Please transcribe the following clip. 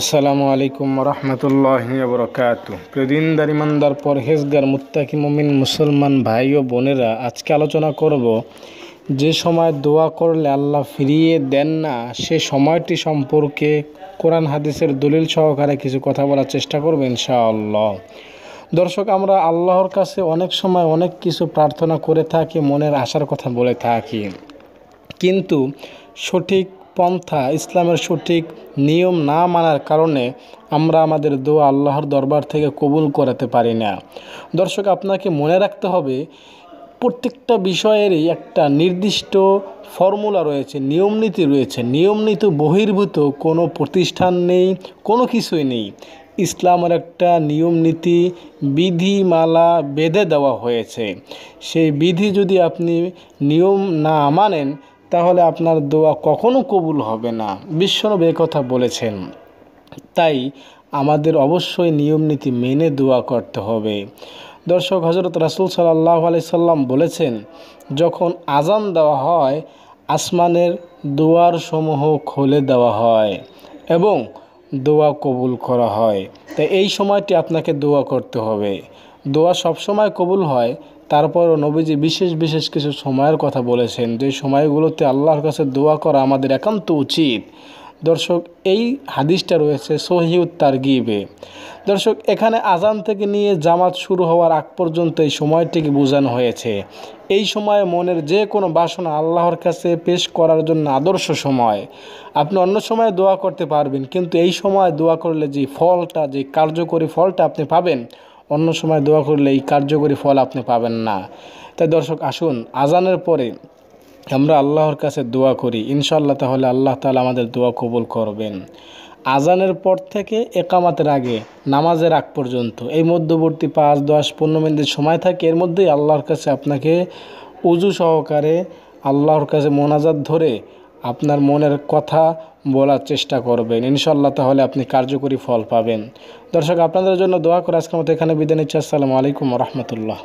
আসসালামু আলাইকুম রহমতুল্লাহ বরকাত প্রদিনদার ইমানদার পরহেজগার, মুত্তাকি মমিন, মুসলমান ভাই ও বোনেরা আজকে আলোচনা করব যে সময় দোয়া করলে আল্লাহ ফিরিয়ে দেন না, সে সময়টি সম্পর্কে কোরআন হাদিসের দলিল সহকারে কিছু কথা বলার চেষ্টা করব ইনশাআল্লাহ। দর্শক, আমরা আল্লাহর কাছে অনেক সময় অনেক কিছু প্রার্থনা করে থাকি, মনের আশার কথা বলে থাকি। কিন্তু সঠিক পন্থা ইসলামের সঠিক নিয়ম না মানার কারণে আমরা আমাদের দোয়া আল্লাহর দরবার থেকে কবুল করাতে পারি না। দর্শক, আপনাকে মনে রাখতে হবে, প্রত্যেকটা বিষয়েরই একটা নির্দিষ্ট ফর্মুলা রয়েছে নিয়মনীতি রয়েছে। নিয়মনীতি বহির্ভূত, কোনো প্রতিষ্ঠান নেই, কোনো কিছুই নেই। ইসলামের একটা নিয়মনীতি বিধিমালা বেঁধে দেওয়া হয়েছে। সেই বিধি যদি আপনি নিয়ম না মানেন তাহলে আপনার দোয়া কখনো কবুল হবে না। বিশ্বনবী কথা বলেছেন। তাই আমাদের অবশ্যই নিয়ম নীতি মেনে দোয়া করতে হবে। দর্শক হজরত রাসুল সাল্লাহ সাল্লাম বলেছেন, যখন আজান দেওয়া হয়, আসমানের দোয়ার সমূহ খুলে দেওয়া হয় এবং দোয়া কবুল করা হয়। তাই এই সময়টি আপনাকে দোয়া করতে হবে। দোয়া সবসময় কবুল হয়, তারপরও নবীজি বিশেষ বিশেষ কিছু সময়ের কথা বলেছেন যে সময়গুলোতে আল্লাহর কাছে দোয়া করা আমাদের একান্ত উচিত। দর্শক, এই হাদিসটা রয়েছে সহিউত গিবে দর্শক, এখানে আজান থেকে নিয়ে জামাত শুরু হওয়ার আগ পর্যন্ত এই সময়টিকে বোঝানো হয়েছে। এই সময়ে মনের যে কোনো বাসনা আল্লাহর কাছে পেশ করার জন্য আদর্শ সময়। আপনি অন্য সময় দোয়া করতে পারবেন, কিন্তু এই সময় দোয়া করলে যে ফলটা, যে কার্যকরী ফলটা আপনি পাবেন অন্য সময় দোয়া করলে এই কার্যকরী ফল আপনি পাবেন না। তাই দর্শক, আসুন, আজানের পরে আমরা আল্লাহর কাছে দোয়া করি। ইনশাল্লাহ তাহলে আল্লাহ তালা আমাদের দোয়া কবুল করবেন। আজানের পর থেকে একামাতের আগে, নামাজের আগ পর্যন্ত, এই মধ্যবর্তী পাঁচ, দশ, পনেরো মিনিটের সময় থাকে, এর মধ্যেই আল্লাহর কাছে আপনাকে উজু সহকারে আল্লাহর কাছে মোনাজাত ধরে আপনার মনের কথা বলার চেষ্টা করবেন। ইনশাল্লাহ তাহলে আপনি কার্যকরী ফল পাবেন। দর্শক, আপনাদের জন্য দোয়া করে আজকের মতো এখানে বিদায় নিচ্ছি। আসসালামু আলাইকুম রহমতুল্লাহ।